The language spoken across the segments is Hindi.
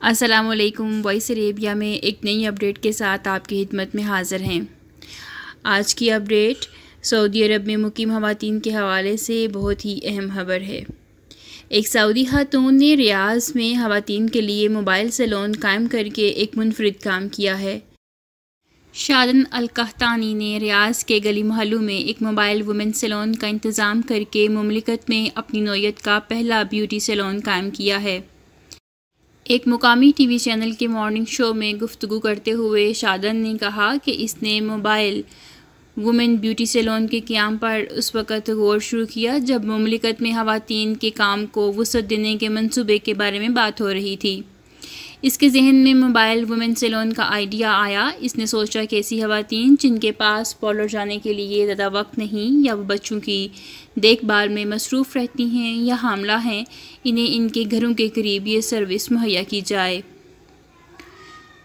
असलकुम वॉइस अरेबिया में एक नई अपडेट के साथ आपकी खिदमत में हाज़िर हैं। आज की अपडेट, सऊदी अरब में मुकीम खवातीन के हवाले से बहुत ही अहम खबर है। एक सऊदी खातून ने रियाज में खवातीन के लिए मोबाइल सैलून कायम करके एक मुनफरद काम किया है। शादन अलकहतानी ने रियाज के गली महलों में एक मोबाइल वुमेन सैलून का इंतज़ाम करके ममलिकत में अपनी नोयत का पहला ब्यूटी सैलून कायम किया है। एक मुकामी टीवी चैनल के मॉर्निंग शो में गुफ्तु करते हुए शादन ने कहा कि इसने मोबाइल वुमेन ब्यूटी सैलून के क्याम पर उस वक़्त गौर शुरू किया जब ममलिकत में खातन के काम को वसत देने के मनसूबे के बारे में बात हो रही थी। इसके जहन में मोबाइल वुमेन सैलून का आइडिया आया। इसने सोचा कि ऐसी खातन जिनके पास पॉलर जाने के लिए ज़्यादा वक्त नहीं या वो बच्चों की देखभाल में मसरूफ़ रहती हैं या हामला हैं, इन्हें इनके घरों के करीब ये सर्विस मुहैया की जाए।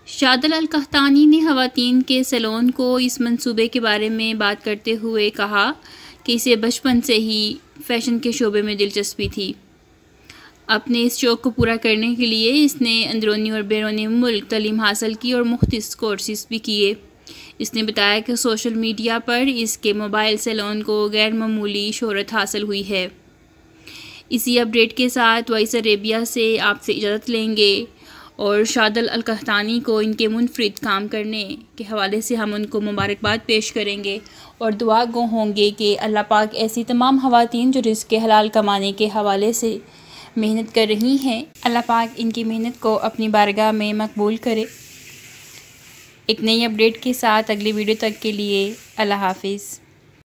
शादल अलकहतानी ने खातन के सैलून को इस मंसूबे के बारे में बात करते हुए कहा कि इसे बचपन से ही फ़ैशन के शोबे में दिलचस्पी थी। अपने इस शौक़ को पूरा करने के लिए इसने अंदरूनी और बैरूनी मुल्क तलीम हासिल की और मुख्त कोर्सेज भी किए। इसने बताया कि सोशल मीडिया पर इसके मोबाइल सैलून को गैर मामूली शहरत हासिल हुई है। इसी अपडेट के साथ वॉइस अरेबिया से आपसे इजाज़त लेंगे और शादल अलकहतानी को इनके मुनफरद काम करने के हवाले से हम उनको मुबारकबाद पेश करेंगे और दुआ गो होंगे कि अल्लाह पाक ऐसी तमाम खवातीन जो रिस्क हलाल कमाने के हवाले से मेहनत कर रही हैं। अल्लाह पाक इनकी मेहनत को अपनी बारगाह में मकबूल करे। एक नई अपडेट के साथ अगली वीडियो तक के लिए अल्लाह हाफिज़।